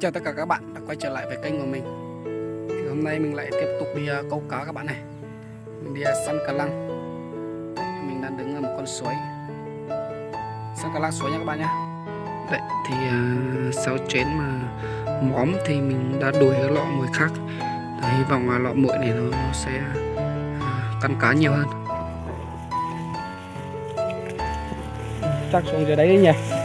Xin chào tất cả các bạn đã quay trở lại với kênh của mình. Thì Hôm nay mình lại tiếp tục đi à, câu cá các bạn này. Mình đi à, săn cá lăng. Đấy, Mình đang đứng ở một con suối. Săn cá lăng suối nha các bạn nhé Đấy thì uh, sau chén mà móm thì mình đã đổi cái lọ mồi khác. Đấy, Hy vọng là lọ muội này nó, nó sẽ uh, cắn cá nhiều hơn. Chắc xuống dưới đấy đi nhỉ?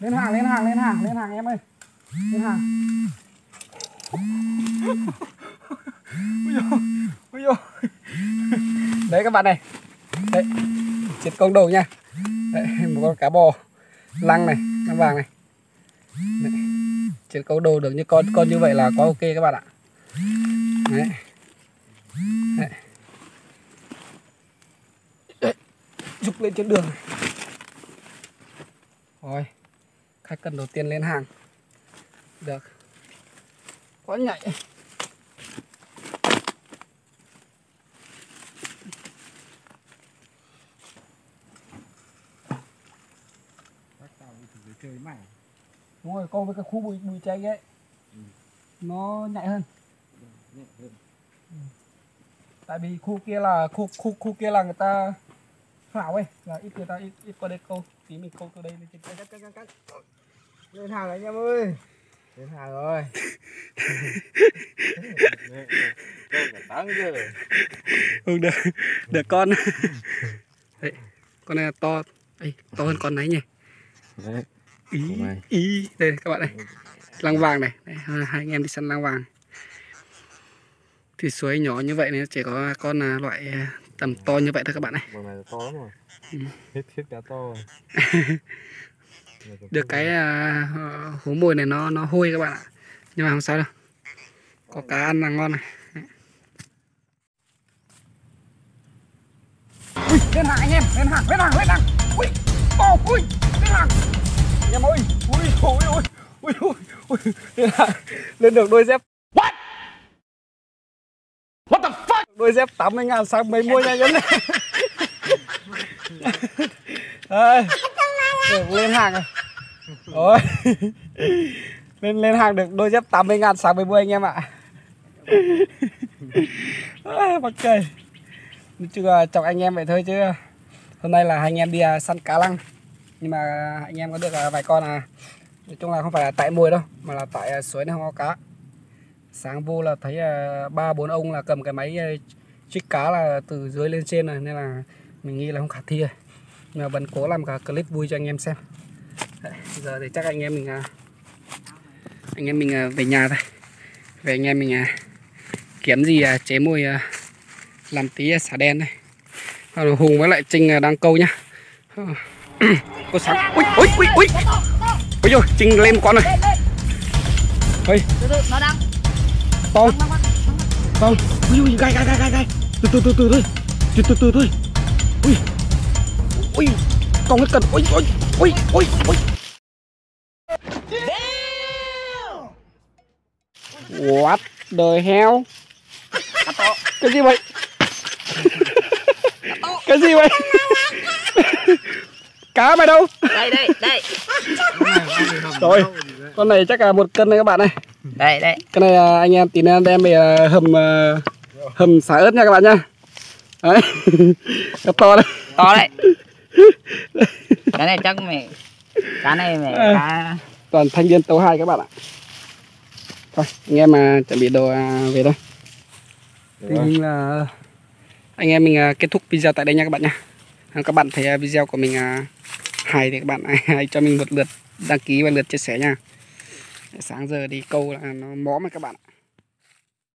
Lên hàng lên hàng lên hàng lên hàng em ơi lên hàng ui dồi, ui đấy các bạn này đấy chết công đầu nha đấy, một con cá bò lăng này lăng vàng này đấy. chết câu đồ được như con con như vậy là quá ok các bạn ạ đấy. Đấy. Đấy. Dục lên trên đường này. Rồi khách cần đầu tiên lên hàng. Được. Quá nhạy. Trời mày. Đúng rồi con với cái khu bụi bụi cháy ấy. Ừ. nó nhạy hơn. Nhẹ hơn. Tại vì khu kia là khu khu khu kia là người ta phảo ấy. Là ít người ta ít, ít qua đây câu. Tí mình câu từ đây lên trên cắt cắt cắt cắt lên hàng anh em ơi. Lên hàng rồi. Ừ, được được con. Đấy con này là to Ê, to hơn con đấy nhỉ? Đấy ý ý. Đây các bạn này. Lăng vàng này. Đây, hai hai anh em đi săn lăng vàng. Thì suối nhỏ như vậy này chỉ có con là loại à, tầm to như vậy thôi các bạn này. Bọn này là to lắm rồi. Ừ. hết hết cá to rồi được cái à, hố mồi này nó nó hôi các bạn ạ. Nhưng mà không sao đâu. Có cá ăn là ngon này. Ui lên hàng anh em lên hàng lên hàng lên hàng. Ui to ui lên hàng. Anh em ơi ui ui ui ui ui ui lên hàng. Lên được đôi dép. What? What the fuck? Đôi dép 80 ngàn sang mấy mua nha anh em này Đây. Lên hàng rồi Ôi. Lên lên hàng được đôi dép 80 ngàn sáng 70 anh em ạ. À, Mắc cười. Nói chung là chọc anh em vậy thôi chứ. Hôm nay là hai anh em đi à, săn cá lăng. Nhưng mà anh em có được à, vài con à. Nói chung là không phải là tại mồi đâu Mà là tại à, suối này không có cá. Sáng vô là thấy à, ba bốn ông là cầm cái máy à, trích cá là từ dưới lên trên rồi Nên là mình nghĩ là không khả thi rồi. Nhưng mà vẫn cố làm cả clip vui cho anh em xem. Đấy, giờ thì chắc anh em mình à, anh em mình à, về nhà thôi. Về anh em mình à, kiếm gì chế môi làm tí xả đen này rồi hùng với lại trinh đang câu nhá. Ờ, Cô sáng ui ui ui ui. Ôi rồi trinh lên con rồi. Ui từ từ nó đang to băng ui ui gai gai gai gai gai. Từ từ từ từ thôi. Từ từ từ thôi. Ui ui con hết cần ui ui ui ui ui What the hell? Cái gì vậy? Cái gì vậy? Cá mày đâu? đây đây đây Rồi, con này chắc là một cân này các bạn này. đây đây Cái này à, anh em tí nữa đem về à, hầm à, hầm xả ớt nha các bạn nhá. Đấy. To đấy. to đấy cái này chắc mày cá này Ờ. cá toàn thanh niên tấu hai các bạn ạ. Thôi anh em mà chuẩn bị đồ à, về thôi. Tình hình là anh em mình à, kết thúc video tại đây nha các bạn nha. À, các bạn thấy à, video của mình à, hay thì các bạn hãy cho mình một lượt đăng ký và lượt chia sẻ nha. Sáng giờ đi câu là nó mó mà các bạn ạ